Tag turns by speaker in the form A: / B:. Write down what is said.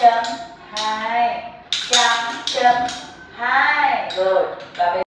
A: chấm hai chấm chấm hai. Rồi và bây